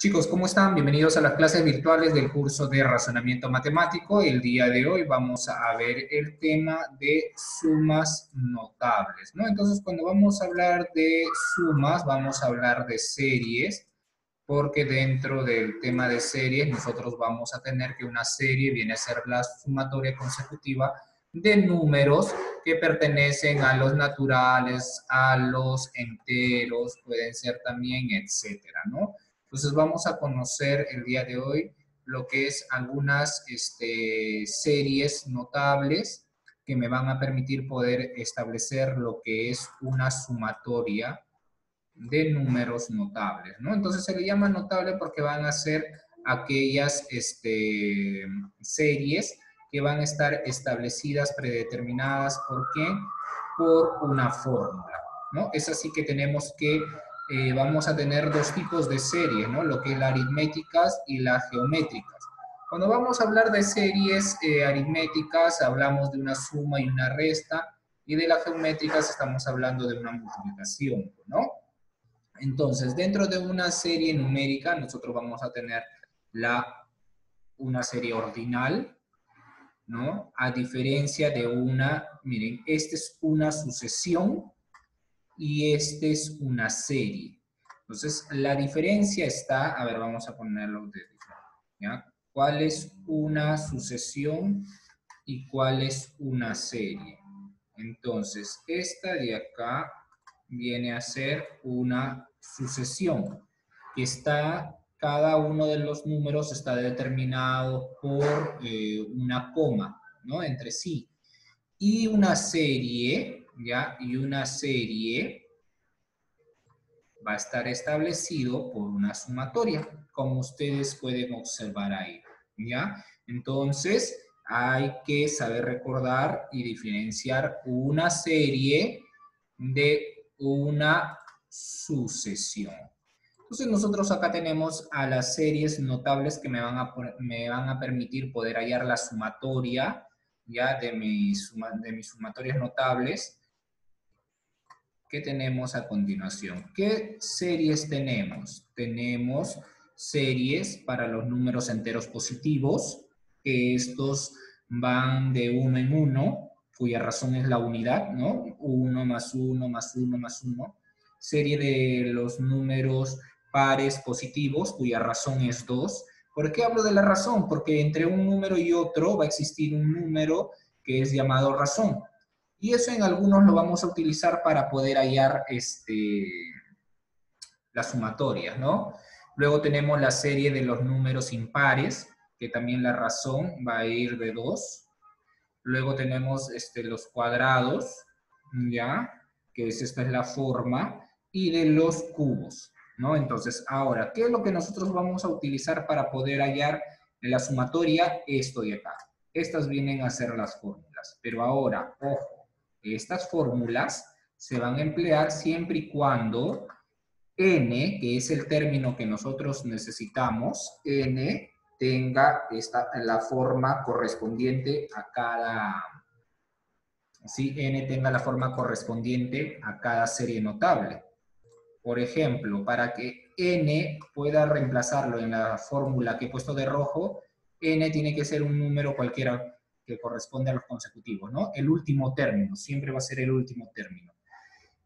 Chicos, ¿cómo están? Bienvenidos a las clases virtuales del curso de razonamiento matemático. El día de hoy vamos a ver el tema de sumas notables, ¿no? Entonces, cuando vamos a hablar de sumas, vamos a hablar de series, porque dentro del tema de series nosotros vamos a tener que una serie viene a ser la sumatoria consecutiva de números que pertenecen a los naturales, a los enteros, pueden ser también, etcétera, ¿no? Entonces vamos a conocer el día de hoy lo que es algunas este, series notables que me van a permitir poder establecer lo que es una sumatoria de números notables, ¿no? Entonces se le llama notable porque van a ser aquellas este, series que van a estar establecidas, predeterminadas, ¿por qué? Por una fórmula, ¿no? Es así que tenemos que eh, vamos a tener dos tipos de series, ¿no? Lo que es las aritméticas y las geométricas. Cuando vamos a hablar de series eh, aritméticas, hablamos de una suma y una resta, y de las geométricas estamos hablando de una multiplicación, ¿no? Entonces, dentro de una serie numérica, nosotros vamos a tener la, una serie ordinal, ¿no? A diferencia de una, miren, esta es una sucesión y este es una serie. Entonces, la diferencia está, a ver, vamos a ponerlo de ¿ya? ¿Cuál es una sucesión y cuál es una serie? Entonces, esta de acá viene a ser una sucesión, que está, cada uno de los números está determinado por eh, una coma, ¿no? Entre sí. Y una serie ¿ya? Y una serie va a estar establecido por una sumatoria, como ustedes pueden observar ahí, ¿ya? Entonces, hay que saber recordar y diferenciar una serie de una sucesión. Entonces nosotros acá tenemos a las series notables que me van a, me van a permitir poder hallar la sumatoria ya de de mis sumatorias notables ¿Qué tenemos a continuación? ¿Qué series tenemos? Tenemos series para los números enteros positivos, que estos van de uno en uno, cuya razón es la unidad, ¿no? 1 más 1 más 1 más 1. Serie de los números pares positivos, cuya razón es 2. ¿Por qué hablo de la razón? Porque entre un número y otro va a existir un número que es llamado razón. Y eso en algunos lo vamos a utilizar para poder hallar este, las sumatorias, ¿no? Luego tenemos la serie de los números impares, que también la razón va a ir de 2. Luego tenemos este, los cuadrados, ¿ya? Que es, esta es la forma. Y de los cubos, ¿no? Entonces, ahora, ¿qué es lo que nosotros vamos a utilizar para poder hallar la sumatoria? Esto de acá. Estas vienen a ser las fórmulas. Pero ahora, ojo, estas fórmulas se van a emplear siempre y cuando n, que es el término que nosotros necesitamos, n tenga esta, la forma correspondiente a cada, ¿sí? n tenga la forma correspondiente a cada serie notable. Por ejemplo, para que n pueda reemplazarlo en la fórmula que he puesto de rojo, n tiene que ser un número cualquiera que corresponde a los consecutivos, ¿no? El último término, siempre va a ser el último término.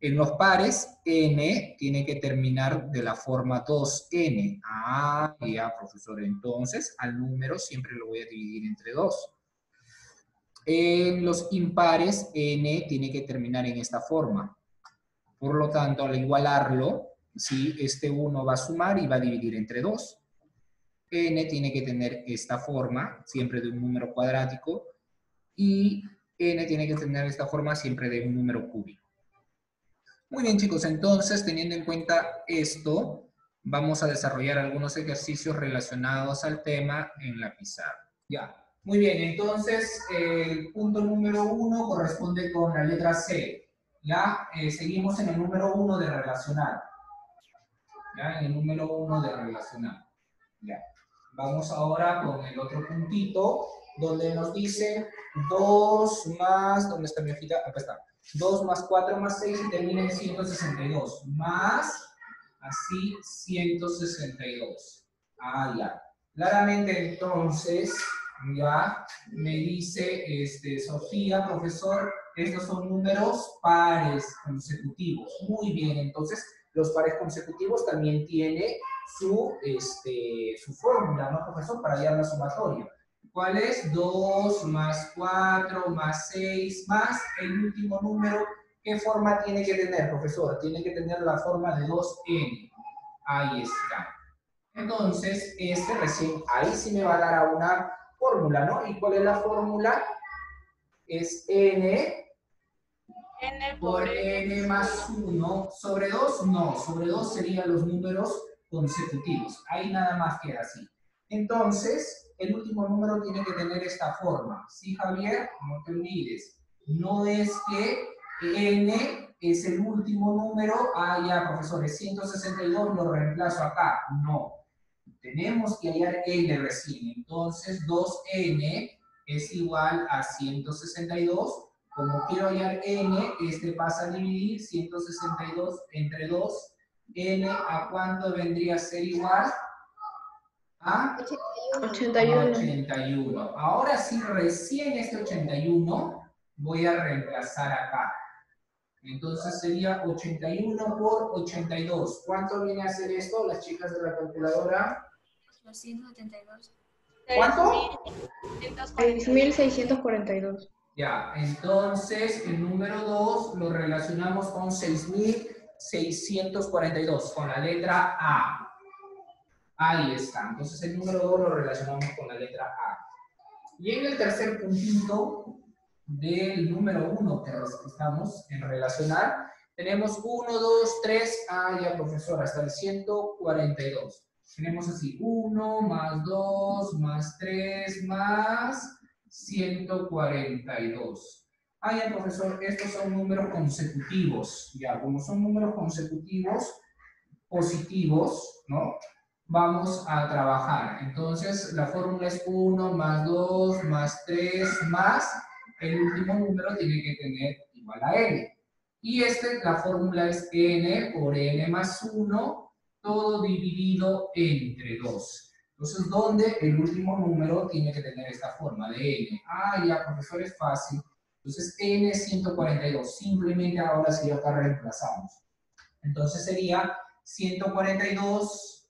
En los pares, n tiene que terminar de la forma 2n. Ah, ya, profesor, entonces al número siempre lo voy a dividir entre 2. En los impares, n tiene que terminar en esta forma. Por lo tanto, al igualarlo, si este 1 va a sumar y va a dividir entre 2. n tiene que tener esta forma, siempre de un número cuadrático, y n tiene que tener esta forma siempre de un número cúbico. Muy bien chicos, entonces teniendo en cuenta esto, vamos a desarrollar algunos ejercicios relacionados al tema en la pizarra. Ya, muy bien, entonces el punto número uno corresponde con la letra C. Ya, eh, seguimos en el número uno de relacionar. Ya, en el número uno de relacionar. Ya, vamos ahora con el otro puntito donde nos dice 2 más, ¿dónde está mi hojita? Acá está. 2 más 4 más 6 y termina en 162. Más, Así, 162. Ah, ya. Claramente, entonces, ya me dice este, Sofía, profesor, estos son números pares consecutivos. Muy bien, entonces, los pares consecutivos también tiene su, este, su fórmula, ¿no, profesor? Para hallar la sumatoria. ¿Cuál es? 2 más 4 más 6 más el último número. ¿Qué forma tiene que tener, profesor? Tiene que tener la forma de 2n. Ahí está. Entonces, este recién, ahí sí me va a dar a una fórmula, ¿no? ¿Y cuál es la fórmula? Es n, N por n más 1 sobre 2, no, sobre 2 serían los números consecutivos. Ahí nada más queda así. Entonces, el último número tiene que tener esta forma. ¿Sí, Javier? No te olvides. No es que n es el último número, ah, ya, profesores, 162 lo reemplazo acá. No. Tenemos que hallar n recién. Entonces, 2n es igual a 162. Como quiero hallar n, este pasa a dividir 162 entre 2. n a cuánto vendría a ser igual? A 81. 81. Ahora sí, recién este 81 voy a reemplazar acá. Entonces sería 81 por 82. ¿Cuánto viene a ser esto, las chicas de la calculadora? 272. ¿Cuánto? 6.642. Ya, entonces el número 2 lo relacionamos con 6.642, con la letra A. Ahí está. Entonces el número 2 lo relacionamos con la letra A. Y en el tercer puntito del número 1 que estamos en relacionar, tenemos 1, 2, 3, ah, ya profesor, hasta el 142. Tenemos así, 1 más 2 más 3 más 142. Ah, ya profesor, estos son números consecutivos. Ya, como son números consecutivos positivos, ¿no? Vamos a trabajar. Entonces, la fórmula es 1 más 2 más 3 más el último número tiene que tener igual a n. Y este, la fórmula es n por n más 1, todo dividido entre 2. Entonces, ¿dónde el último número tiene que tener esta forma de n? Ah, ya, profesor, es fácil. Entonces, n es 142. Simplemente ahora sí acá reemplazamos. Entonces sería 142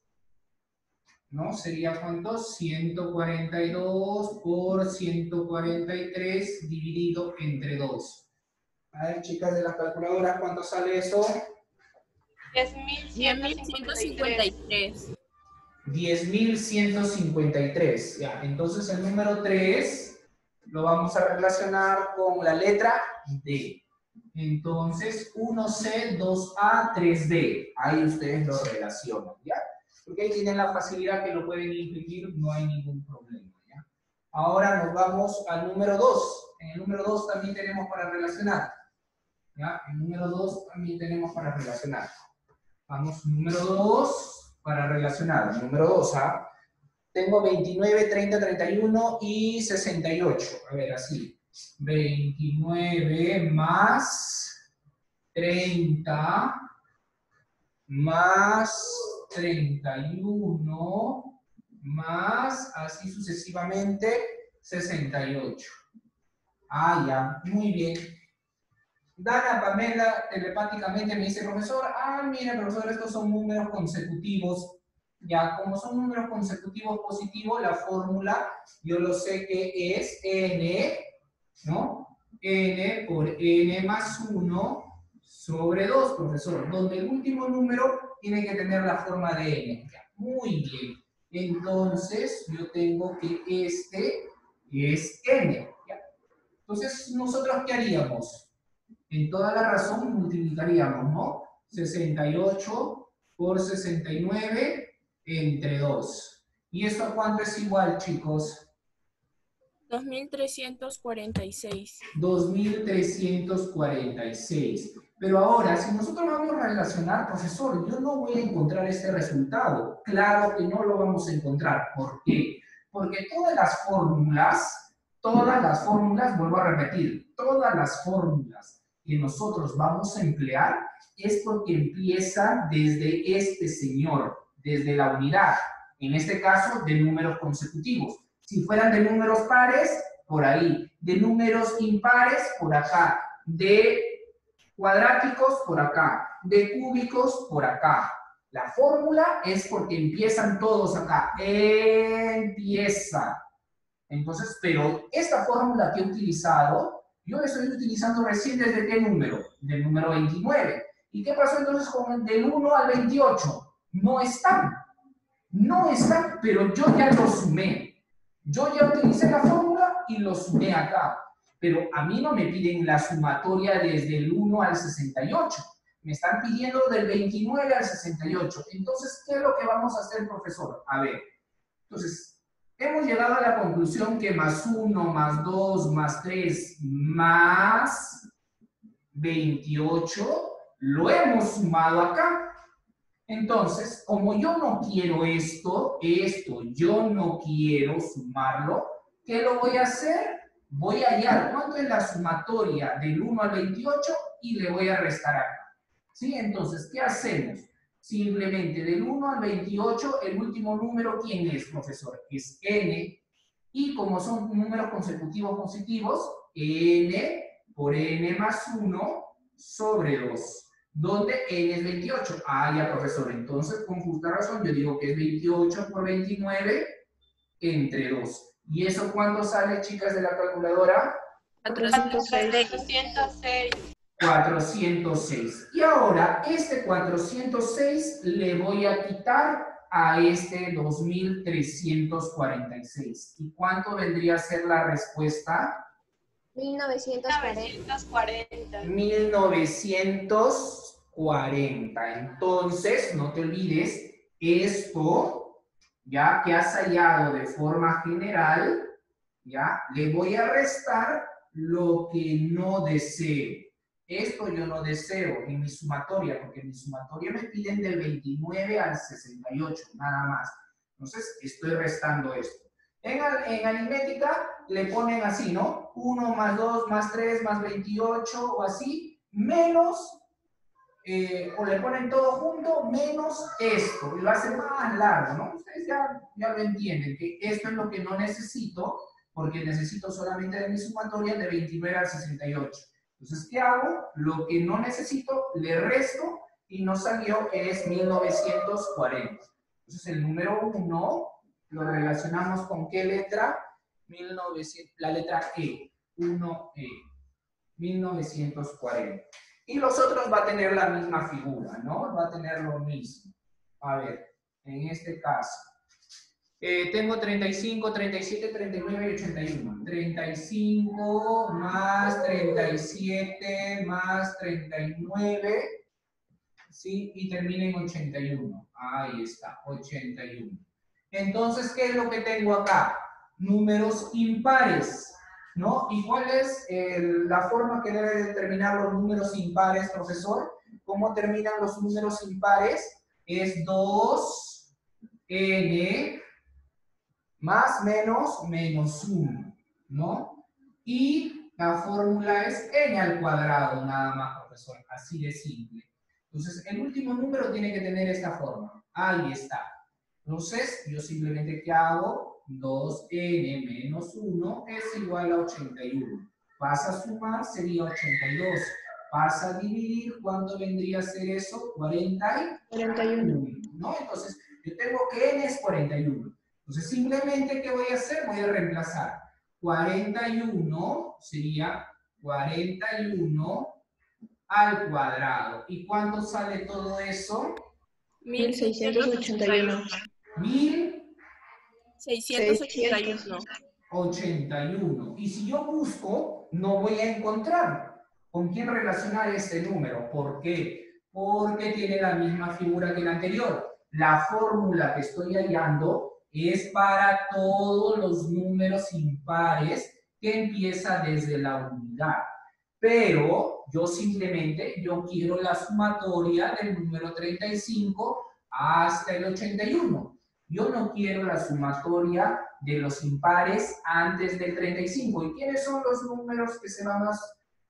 ¿no? Sería cuánto? 142 por 143 dividido entre 2. A ver, chicas de la calculadora, ¿cuánto sale eso? 10.153. 10.153. Ya, entonces el número 3 lo vamos a relacionar con la letra D. Entonces, 1C, 2A, 3D. Ahí ustedes lo relacionan, ¿ya? Porque ahí tienen la facilidad que lo pueden imprimir, no hay ningún problema. ¿ya? Ahora nos vamos al número 2. En el número 2 también tenemos para relacionar. ¿ya? El número 2 también tenemos para relacionar. Vamos, número 2 para relacionar. Número 2, ¿ah? Tengo 29, 30, 31 y 68. A ver, así. 29 más 30 más 31 más, así sucesivamente, 68. Ah, ya, muy bien. Dana Pamela telepáticamente me dice, profesor, ah, mire, profesor, estos son números consecutivos. Ya, como son números consecutivos positivos, la fórmula, yo lo sé que es n, ¿no? n por n más 1 sobre 2, profesor, donde el último número tiene que tener la forma de n. Muy bien. Entonces, yo tengo que este es n. Entonces, ¿nosotros qué haríamos? En toda la razón multiplicaríamos, ¿no? 68 por 69 entre 2. ¿Y esto a cuánto es igual, chicos? 2346. 2346. Pero ahora, si nosotros vamos a relacionar, profesor, yo no voy a encontrar este resultado. Claro que no lo vamos a encontrar. ¿Por qué? Porque todas las fórmulas, todas las fórmulas, vuelvo a repetir, todas las fórmulas que nosotros vamos a emplear es porque empieza desde este señor, desde la unidad, en este caso de números consecutivos. Si fueran de números pares, por ahí, de números impares, por acá, de cuadráticos, por acá, de cúbicos, por acá. La fórmula es porque empiezan todos acá. Empieza. Entonces, pero esta fórmula que he utilizado, yo estoy utilizando recién desde qué número? Del número 29. ¿Y qué pasó entonces con el del 1 al 28? No están. No están, pero yo ya lo sumé. Yo ya utilicé la fórmula y lo sumé acá. Pero a mí no me piden la sumatoria desde el 1 al 68. Me están pidiendo del 29 al 68. Entonces, ¿qué es lo que vamos a hacer, profesor? A ver. Entonces, hemos llegado a la conclusión que más 1, más 2, más 3, más 28, lo hemos sumado acá. Entonces, como yo no quiero esto, esto, yo no quiero sumarlo, ¿qué lo voy a hacer? Voy a hallar cuánto es la sumatoria del 1 al 28 y le voy a restar acá. ¿Sí? Entonces, ¿qué hacemos? Simplemente del 1 al 28, el último número, ¿quién es, profesor? Es n. Y como son números consecutivos positivos, n por n más 1 sobre 2 donde n es 28. Ah, ya, profesor. Entonces, con justa razón, yo digo que es 28 por 29 entre 2. ¿Y eso cuándo sale, chicas de la calculadora? 406. 406. Y ahora, este 406 le voy a quitar a este 2346. ¿Y cuánto vendría a ser la respuesta? 1940. 1940. Entonces, no te olvides, esto, ya que has hallado de forma general, ya, le voy a restar lo que no deseo. Esto yo no deseo en mi sumatoria, porque en mi sumatoria me piden del 29 al 68, nada más. Entonces, estoy restando esto. En, en aritmética le ponen así, ¿no? 1 más 2 más 3 más 28 o así, menos, eh, o le ponen todo junto, menos esto, y lo hacen más largo, ¿no? Ustedes ya, ya lo entienden, que esto es lo que no necesito, porque necesito solamente de mi sumatoria de 29 al 68. Entonces, ¿qué hago? Lo que no necesito, le resto, y nos salió que es 1940. Entonces, el número 1 lo relacionamos con qué letra? 1900, la letra E, 1E, 1940. Y los otros va a tener la misma figura, ¿no? Va a tener lo mismo. A ver, en este caso, eh, tengo 35, 37, 39 y 81. 35 más 37 más 39, ¿sí? Y termina en 81. Ahí está, 81. Entonces, ¿qué es lo que tengo acá? Números impares, ¿no? ¿Y cuál es la forma que debe determinar los números impares, profesor? ¿Cómo terminan los números impares? Es 2n más menos menos 1, ¿no? Y la fórmula es n al cuadrado, nada más, profesor, así de simple. Entonces, el último número tiene que tener esta forma. Ahí está. Entonces, yo simplemente ¿qué hago? 2n menos 1 es igual a 81. Pasa a sumar, sería 82. Pasa a dividir, ¿cuánto vendría a ser eso? 40 y 41. ¿No? Entonces, yo tengo que n es 41. Entonces, simplemente, ¿qué voy a hacer? Voy a reemplazar. 41 sería 41 al cuadrado. ¿Y cuándo sale todo eso? 1681. 1681. 81. Y si yo busco, no voy a encontrar con quién relacionar este número. ¿Por qué? Porque tiene la misma figura que el anterior. La fórmula que estoy hallando es para todos los números impares que empieza desde la unidad. Pero yo simplemente, yo quiero la sumatoria del número 35 hasta el 81. Yo no quiero la sumatoria de los impares antes del 35. ¿Y quiénes son los números que se van a,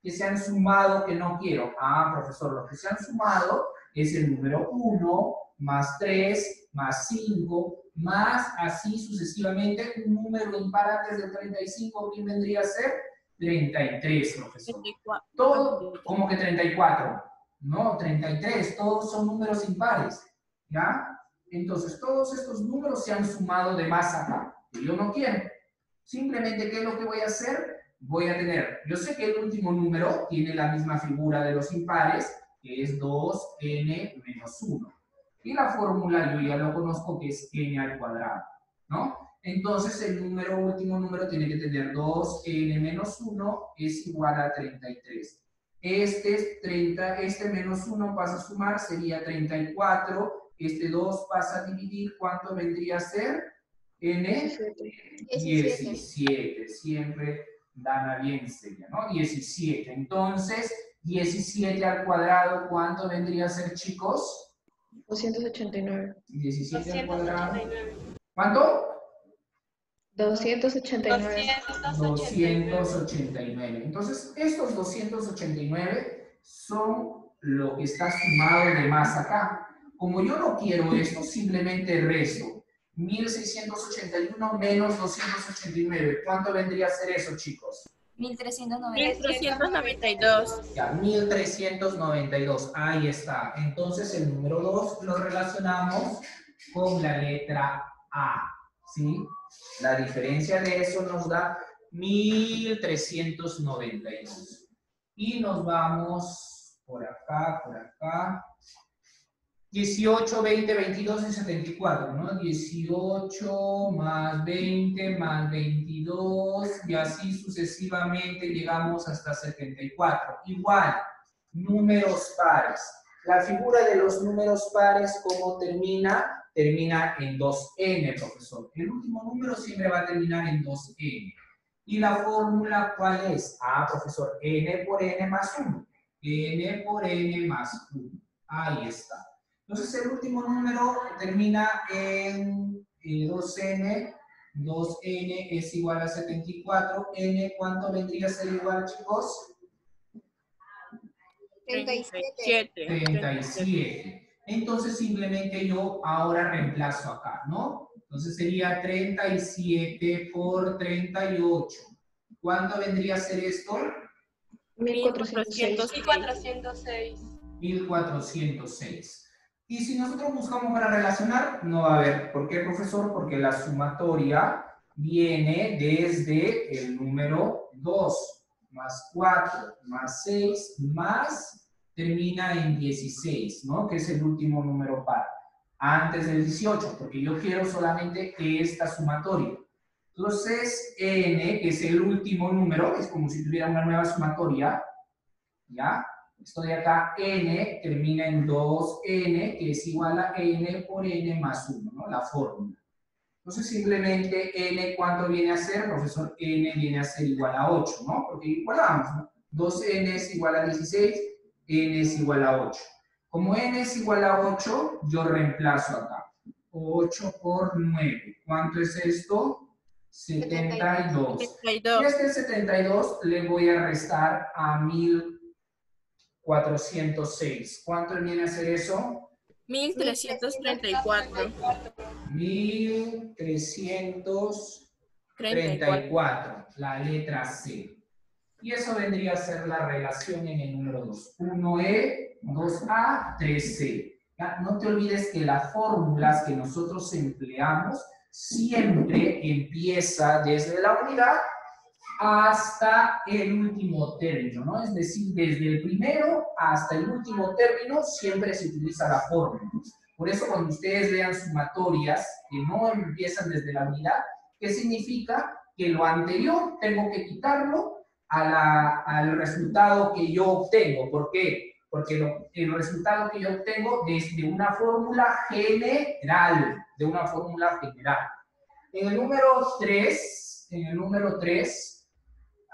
que se han sumado que no quiero. Ah, profesor, lo que se han sumado es el número 1, más 3, más 5, más así sucesivamente. Un número impar antes del 35, ¿quién vendría a ser? 33, profesor. 34. Todo, como que 34. No, 33, todos son números impares. ¿Ya? Entonces, todos estos números se han sumado de más acá. Y yo no quiero. Simplemente, ¿qué es lo que voy a hacer? Voy a tener, yo sé que el último número tiene la misma figura de los impares, que es 2n menos 1. Y la fórmula yo ya lo conozco que es n al cuadrado, ¿no? Entonces el número, último número tiene que tener 2n menos 1 es igual a 33. Este, 30, este menos 1 pasa a sumar, sería 34. Este 2 pasa a dividir, ¿cuánto vendría a ser? n 17. Siempre Dana bien seria, ¿no? 17. Entonces, 17 al cuadrado, ¿cuánto vendría a ser, chicos? 289. 17 al cuadrado. 289. ¿Cuánto? 289. 289. Entonces, estos 289 son lo que está sumado de más acá. Como yo no quiero esto, simplemente resto. 1681 menos 289. ¿Cuánto vendría a ser eso, chicos? 1390. 1392. Ya, 1392. Ahí está. Entonces, el número 2 lo relacionamos con la letra A. ¿Sí? La diferencia de eso nos da 1392. Y nos vamos por acá, por acá. 18, 20, 22 y 74, ¿no? 18 más 20 más 22 y así sucesivamente llegamos hasta 74. Igual, números pares. La figura de los números pares, ¿cómo termina? Termina en 2n, profesor. El último número siempre va a terminar en 2n. ¿Y la fórmula cuál es? Ah, profesor, n por n más 1. n por n más 1. Ahí está. Entonces el último número termina en eh, 2n. 2n es igual a 74. n, ¿cuánto vendría a ser igual, chicos? 37. 37. Entonces simplemente yo ahora reemplazo acá, ¿no? Entonces sería 37 por 38. ¿Cuánto vendría a ser esto? 1406. 1406. 1406. Y si nosotros buscamos para relacionar, no va a haber. ¿Por qué, profesor? Porque la sumatoria viene desde el número 2, más 4, más 6, más, termina en 16, ¿no? Que es el último número par. Antes del 18, porque yo quiero solamente esta sumatoria. Entonces, n, que es el último número, es como si tuviera una nueva sumatoria, ¿ya? Esto de acá, n, termina en 2n, que es igual a n por n más 1, ¿no? La fórmula. Entonces, simplemente n, ¿cuánto viene a ser? Profesor, n viene a ser igual a 8, ¿no? Porque igualamos, ¿no? 2n es igual a 16, n es igual a 8. Como n es igual a 8, yo reemplazo acá. 8 por 9. ¿Cuánto es esto? 72. 72. Y este 72 le voy a restar a 1406. ¿Cuánto viene a ser eso? 1334. 1334. La letra C. Y eso vendría a ser la relación en el número 2. 1E, 2A, 3C. ¿Ya? No te olvides que las fórmulas que nosotros empleamos siempre empieza desde la unidad hasta el último término, ¿no? Es decir, desde el primero hasta el último término siempre se utiliza la fórmula. Por eso cuando ustedes vean sumatorias que no empiezan desde la unidad, ¿qué significa? Que lo anterior tengo que quitarlo a la- al resultado que yo obtengo. ¿Por qué? Porque lo- el resultado que yo obtengo desde una fórmula general, de una fórmula general. En el número 3, en el número 3,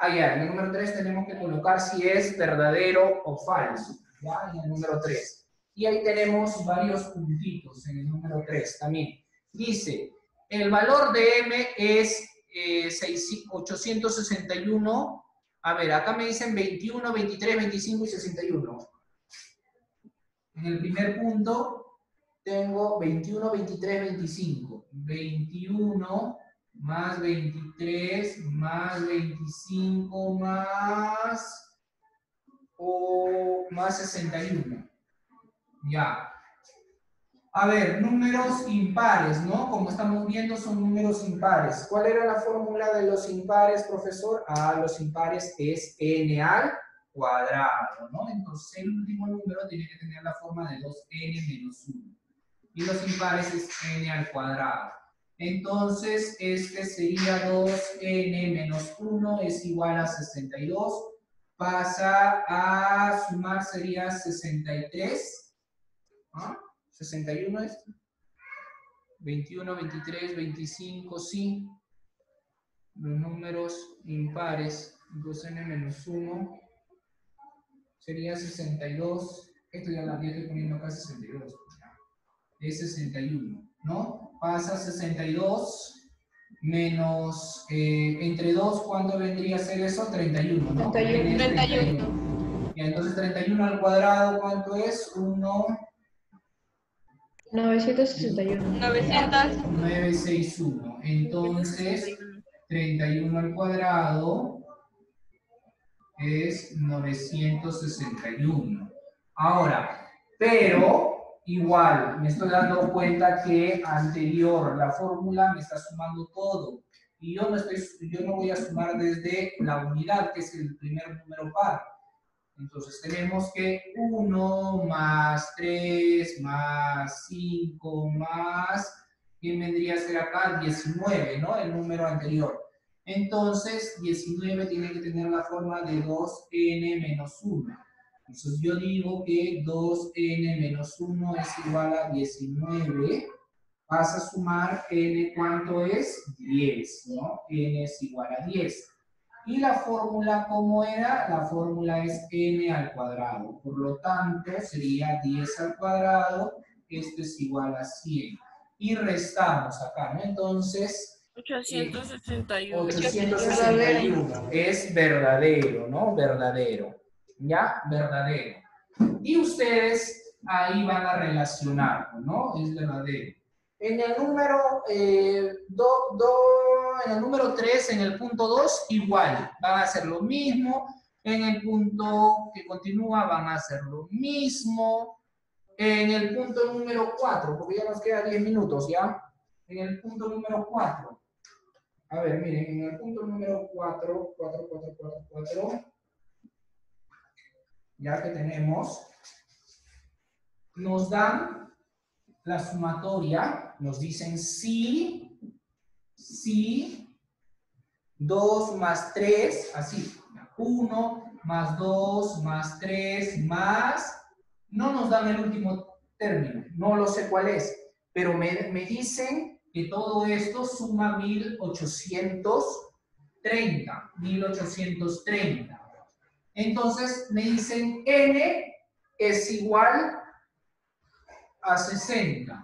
Ah, ya, en el número 3 tenemos que colocar si es verdadero o falso. ¿Ya? En el número 3. Y ahí tenemos varios puntitos en el número 3 también. Dice, el valor de m es eh, seis- 861 A ver, acá me dicen 21, 23, 25 y 61. En el primer punto tengo 21, 23, 25. 21 más 23 más 25 más o más 61. Ya. A ver, números impares, ¿no? Como estamos viendo, son números impares. ¿Cuál era la fórmula de los impares, profesor? Ah, los impares es n al cuadrado, ¿no? Entonces, el último número tiene que tener la forma de 2n menos 1. Y los impares es n al cuadrado. Entonces, este sería 2n menos 1 es igual a 62. Pasa a sumar, sería 63. ¿Ah? 61 es. 21, 23, 25, sí. Los números impares, 2n menos 1, sería 62. Esto ya, la, estoy poniendo acá 62. Es 61, ¿no? Pasa 62 menos, eh, entre 2, ¿cuánto vendría a ser eso? 31, ¿no? 31. 31. Y entonces 31 al cuadrado, ¿cuánto es? 1, 961. 900. 961. Entonces, 31 al cuadrado es 961. Ahora, pero igual, me estoy dando cuenta que anterior la fórmula me está sumando todo. Y yo no, estoy, yo no voy a sumar desde la unidad, que es el primer número par. Entonces tenemos que 1 más 3 más 5 más, ¿quién vendría a ser acá? 19, ¿no? El número anterior. Entonces, 19 tiene que tener la forma de 2n menos 1. Entonces yo digo que 2n menos 1 es igual a 19. Vas a sumar n, ¿cuánto es? 10, ¿no? n es igual a 10. Y la fórmula, ¿cómo era? La fórmula es n al cuadrado. Por lo tanto, sería 10 al cuadrado. Esto es igual a 100. Y restamos acá, ¿no? Entonces, 861. 861 es verdadero, ¿no? Verdadero. ¿Ya? Verdadero. Y ustedes ahí van a relacionar, ¿no? Es verdadero. En el número eh, do, do- en el número 3, en el punto 2, igual, van a hacer lo mismo. En el punto que continúa van a hacer lo mismo. En el punto número 4, porque ya nos queda 10 minutos, ¿ya? En el punto número 4. A ver, miren, en el punto número 4, 4, 4, 4, 4, ya que tenemos, nos dan la sumatoria, nos dicen si, si, 2 más 3, así, 1 más 2 más 3 más, no nos dan el último término, no lo sé cuál es, pero me, me dicen que todo esto suma 1830, 1830. Entonces me dicen n es igual a 60.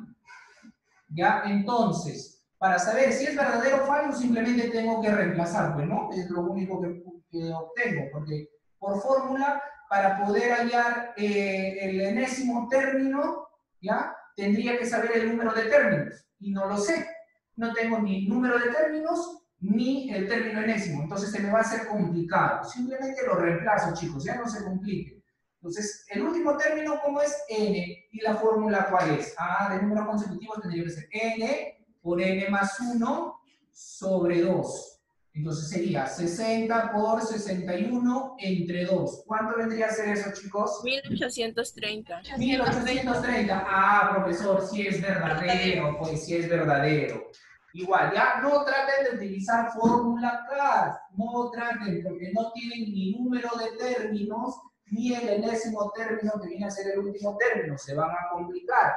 ¿Ya? Entonces, para saber si es verdadero o falso, simplemente tengo que reemplazar, ¿no? Es lo único que, que obtengo, porque por fórmula, para poder hallar eh, el enésimo término, ¿ya? Tendría que saber el número de términos, y no lo sé. No tengo ni número de términos, ni el término enésimo, entonces se me va a hacer complicado. Simplemente lo reemplazo, chicos, ya no se complique. Entonces, el último término, ¿cómo es? n. ¿Y la fórmula cuál es? Ah, de números consecutivos tendría que ser n por n más 1 sobre 2. Entonces sería 60 por 61 entre 2. ¿Cuánto vendría a ser eso, chicos? 1830. 1830. Ah, profesor, si es verdadero, pues si es verdadero. Igual, ya no traten de utilizar fórmula CAS, no traten, porque no tienen ni número de términos, ni el enésimo término que viene a ser el último término, se van a complicar.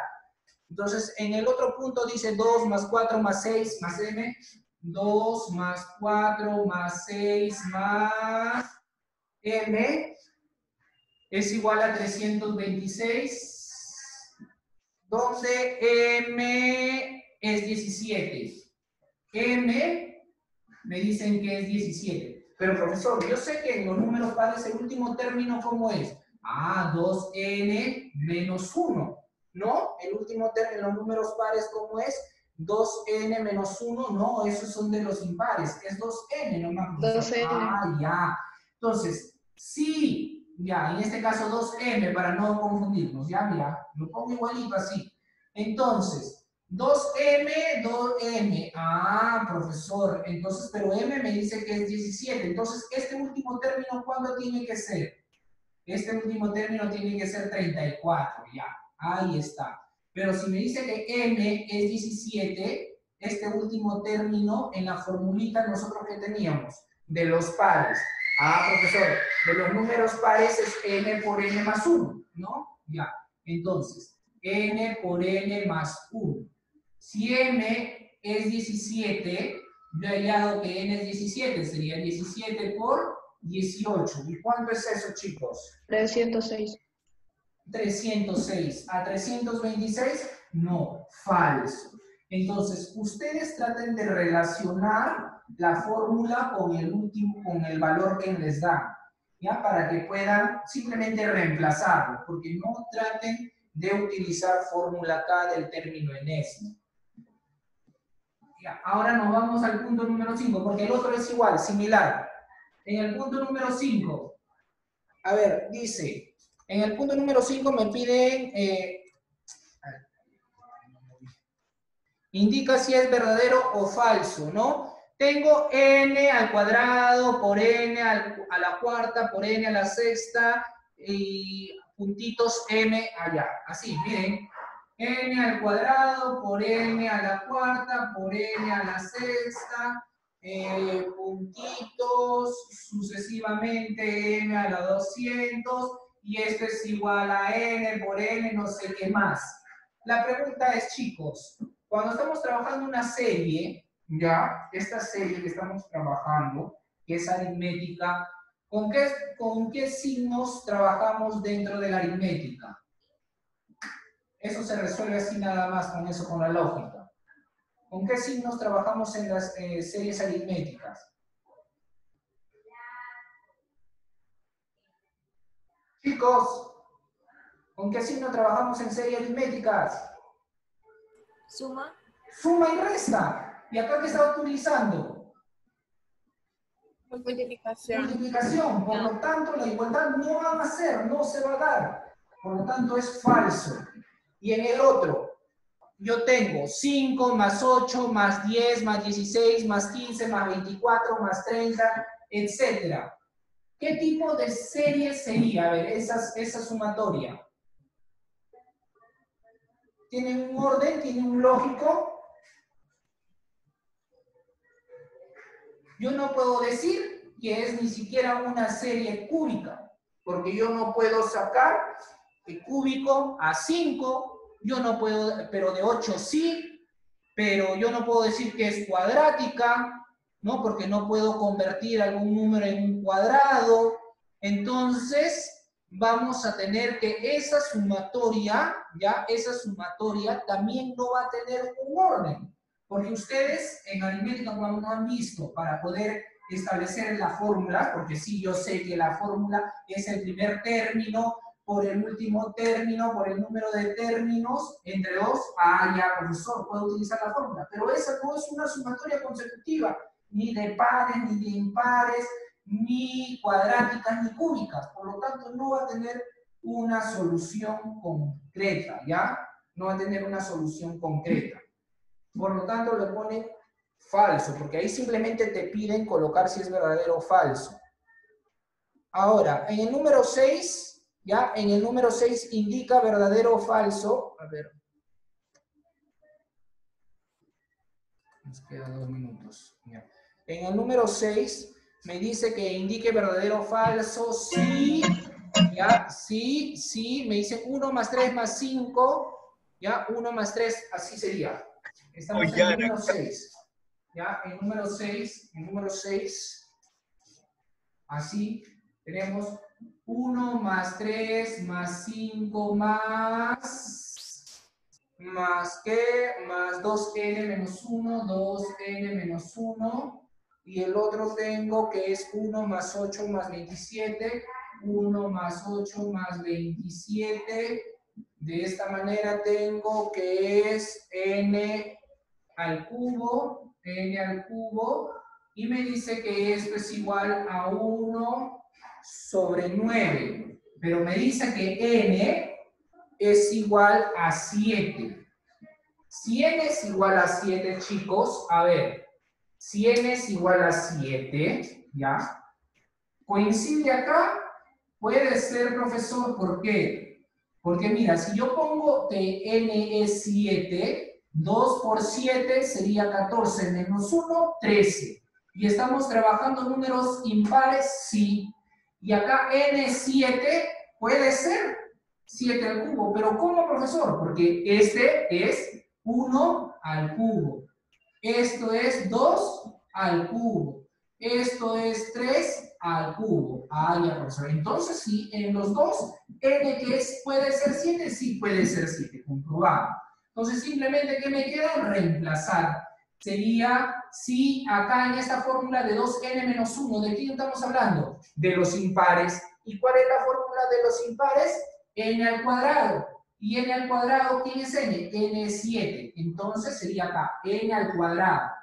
Entonces, en el otro punto dice 2 más 4 más 6 más m, 2 más 4 más 6 más m es igual a 326, donde m es 17. M me dicen que es 17. Pero profesor, yo sé que en los números pares el último término, ¿cómo es? Ah, 2n menos 1, ¿no? El último término en los números pares, ¿cómo es? 2n menos 1, no, esos son de los impares, es 2n nomás. profesor. 2n. Ah, ya. Entonces, sí, ya, en este caso 2m para no confundirnos, ya, mira, lo pongo igualito así. Entonces, 2m, 2m. Ah, profesor, entonces, pero m me dice que es 17. Entonces, este último término, ¿cuándo tiene que ser? Este último término tiene que ser 34, ya. Ahí está. Pero si me dice que m es 17, este último término en la formulita nosotros que teníamos de los pares. Ah, profesor, de los números pares es n por n más 1, ¿no? Ya. Entonces, n por n más 1. Si m es 17, yo he hallado que n es 17, sería 17 por 18. ¿Y cuánto es eso, chicos? 306. 306. ¿A 326? No, falso. Entonces, ustedes traten de relacionar la fórmula con el último, con el valor que les dan, ¿ya? Para que puedan simplemente reemplazarlo, porque no traten de utilizar fórmula K del término enésimo. Ahora nos vamos al punto número 5, porque el otro es igual, similar. En el punto número 5, a ver, dice, en el punto número 5 me piden, eh, indica si es verdadero o falso, ¿no? Tengo n al cuadrado por n a la cuarta por n a la sexta y puntitos m allá. Así, miren. N al cuadrado por n a la cuarta por n a la sexta, eh, puntitos sucesivamente n a la 200 y esto es igual a n por n no sé qué más. La pregunta es, chicos, cuando estamos trabajando una serie, ya, esta serie que estamos trabajando, que es aritmética, ¿con qué, con qué signos trabajamos dentro de la aritmética? Eso se resuelve así nada más con eso, con la lógica. ¿Con qué signos trabajamos en las eh, series aritméticas? Chicos, ¿con qué signo trabajamos en series aritméticas? Suma. Suma y resta. ¿Y acá qué está utilizando? Multiplicación. Multiplicación. Por lo tanto, la igualdad no va a ser, no se va a dar. Por lo tanto, es falso. Y en el otro, yo tengo 5 más 8 más 10 más 16 más 15 más 24 más 30, etcétera. ¿Qué tipo de serie sería? A ver, esa sumatoria. ¿Tiene un orden? ¿Tiene un lógico? Yo no puedo decir que es ni siquiera una serie cúbica, porque yo no puedo sacar cúbico a 5, yo no puedo, pero de 8 sí, pero yo no puedo decir que es cuadrática, ¿no? Porque no puedo convertir algún número en un cuadrado. Entonces, vamos a tener que esa sumatoria, ya, esa sumatoria también no va a tener un orden. Porque ustedes en aritmética cuando han visto para poder establecer la fórmula, porque sí, yo sé que la fórmula es el primer término por el último término, por el número de términos entre dos, ah, ya, profesor, puedo utilizar la fórmula. Pero esa no es una sumatoria consecutiva, ni de pares, ni de impares, ni cuadráticas, ni cúbicas. Por lo tanto, no va a tener una solución concreta, ¿ya? No va a tener una solución concreta. Por lo tanto, le ponen falso, porque ahí simplemente te piden colocar si es verdadero o falso. Ahora, en el número 6, ya, en el número 6 indica verdadero o falso. A ver. Nos quedan dos minutos. Ya. En el número 6 me dice que indique verdadero o falso, sí, ya, sí, sí, me dice 1 más 3 más 5, ya, 1 más 3, así sería. Estamos en el número 6. Ya, el número 6, el número 6, así, tenemos 1 más 3 más 5 más, más qué, más 2n menos 1, 2n menos 1, y el otro tengo que es 1 más 8 más 27, 1 más 8 más 27, de esta manera tengo que es n al cubo, n al cubo, y me dice que esto es igual a 1 sobre 9, pero me dice que n es igual a 7. Si n es igual a 7, chicos, a ver, si n es igual a 7, ¿ya? ¿Coincide acá? Puede ser, profesor, ¿por qué? Porque mira, si yo pongo que n es 7, 2 por 7 sería 14, menos 1, 13. ¿Y estamos trabajando números impares? Sí. Y acá n es 7, puede ser 7 al cubo. ¿Pero cómo, profesor? Porque este es 1 al cubo. Esto es 2 al cubo. Esto es 3 al cubo. Ah, ya, profesor. Entonces, sí, en los dos, n que es, puede ser 7, sí puede ser 7, comprobado. Entonces, simplemente, ¿qué me queda? Reemplazar. Sería, si acá en esta fórmula de 2n menos 1, ¿de quién estamos hablando? De los impares. ¿Y cuál es la fórmula de los impares? n al cuadrado. Y n al cuadrado, ¿quién es n? n es 7. Entonces sería acá, n al cuadrado.